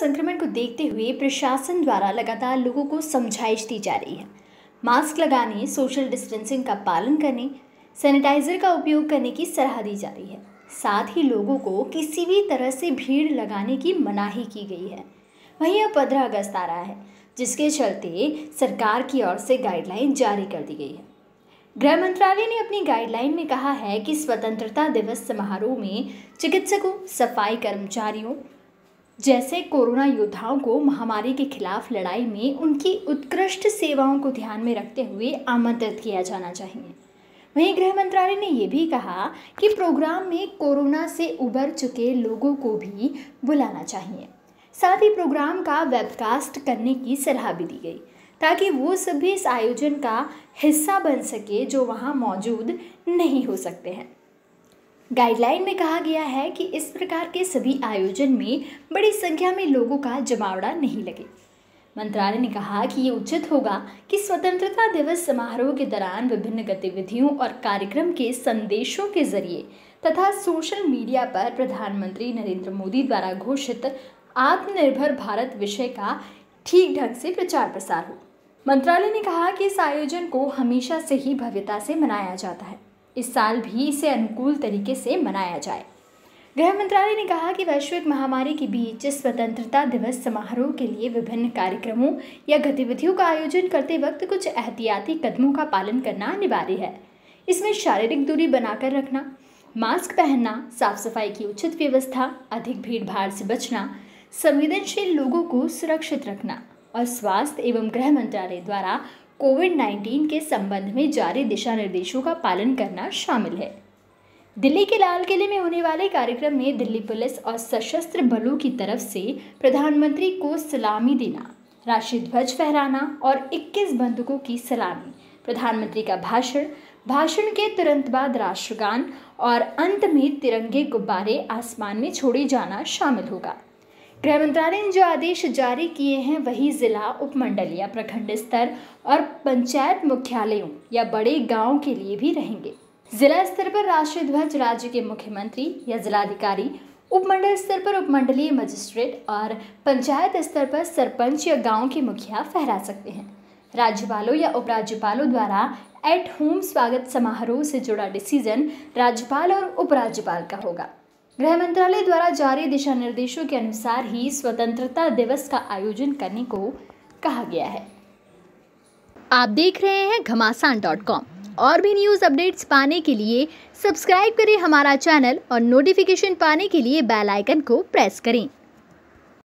संक्रमण को देखते हुए प्रशासन द्वारा लगातार लोगों को समझाइश दी जा रही है। मास्क लगाने सोशल डिस्टेंसिंग का पालन करने सैनिटाइजर का उपयोग करने की सलाह दी जा रही है। साथ ही लोगों को किसी भी तरह से भीड़ लगाने की मनाही की गई है। वहीं अब पंद्रह अगस्त आ रहा है, जिसके चलते सरकार की ओर से गाइडलाइन जारी कर दी गई है। गृह मंत्रालय ने अपनी गाइडलाइन में कहा है कि स्वतंत्रता दिवस समारोह में चिकित्सकों, सफ़ाई कर्मचारियों जैसे कोरोना योद्धाओं को महामारी के खिलाफ लड़ाई में उनकी उत्कृष्ट सेवाओं को ध्यान में रखते हुए आमंत्रित किया जाना चाहिए। वहीं गृह मंत्रालय ने यह भी कहा कि प्रोग्राम में कोरोना से उबर चुके लोगों को भी बुलाना चाहिए। साथ ही प्रोग्राम का वेबकास्ट करने की सलाह भी दी गई, ताकि वो सभी इस आयोजन का हिस्सा बन सके जो वहाँ मौजूद नहीं हो सकते हैं। गाइडलाइन में कहा गया है कि इस प्रकार के सभी आयोजन में बड़ी संख्या में लोगों का जमावड़ा नहीं लगे। मंत्रालय ने कहा कि ये उचित होगा कि स्वतंत्रता दिवस समारोह के दौरान विभिन्न गतिविधियों और कार्यक्रम के संदेशों के ज़रिए तथा सोशल मीडिया पर प्रधानमंत्री नरेंद्र मोदी द्वारा घोषित आत्मनिर्भर भारत विषय का ठीक ढंग से प्रचार प्रसार हो। मंत्रालय ने कहा कि इस आयोजन को हमेशा से ही भव्यता से मनाया जाता है। इस साल भी इसे अनुकूल तरीके से मनाया जाए। गृह मंत्रालय ने कहा कि वैश्विक महामारी के बीच स्वतंत्रता दिवस समारोह के लिए विभिन्न कार्यक्रमों या गतिविधियों का आयोजन करते वक्त कुछ एहतियाती कदमों का पालन करना अनिवार्य है। इसमें शारीरिक दूरी बनाकर रखना, मास्क पहनना साफ़ सफ़ाई की उचित व्यवस्था, अधिक भीड़ भाड़ से बचना, संवेदनशील लोगों को सुरक्षित रखना और स्वास्थ्य एवं गृह मंत्रालय द्वारा कोविड 19 के संबंध में जारी दिशा निर्देशों का पालन करना शामिल है। दिल्ली के लाल किले में होने वाले कार्यक्रम में दिल्ली पुलिस और सशस्त्र बलों की तरफ़ से प्रधानमंत्री को सलामी देना राष्ट्रीय ध्वज फहराना और 21 बंदूकों की सलामी, प्रधानमंत्री का भाषण भाषण के तुरंत बाद राष्ट्रगान और अंत में तिरंगे गुब्बारे आसमान में छोड़े जाना शामिल होगा। गृह मंत्रालय ने जो आदेश जारी किए हैं, वही जिला उपमंडल या प्रखंड स्तर और पंचायत मुख्यालयों या बड़े गाँव के लिए भी रहेंगे। जिला स्तर पर राष्ट्रीय ध्वज, राज्य के मुख्यमंत्री या जिलाधिकारी, उपमंडल स्तर पर उपमंडलीय मजिस्ट्रेट और पंचायत स्तर पर सरपंच या गाँव के मुखिया फहरा सकते हैं। राज्यपालों या उपराज्यपालों द्वारा एट होम स्वागत समारोह से जुड़ा डिसीज़न राज्यपाल और उपराज्यपाल का होगा। गृह मंत्रालय द्वारा जारी दिशा निर्देशों के अनुसार ही स्वतंत्रता दिवस का आयोजन करने को कहा गया है। आप देख रहे हैं घमासान डॉट कॉम। और भी न्यूज़ अपडेट्स पाने के लिए सब्सक्राइब करें हमारा चैनल और नोटिफिकेशन पाने के लिए बेल आइकन को प्रेस करें।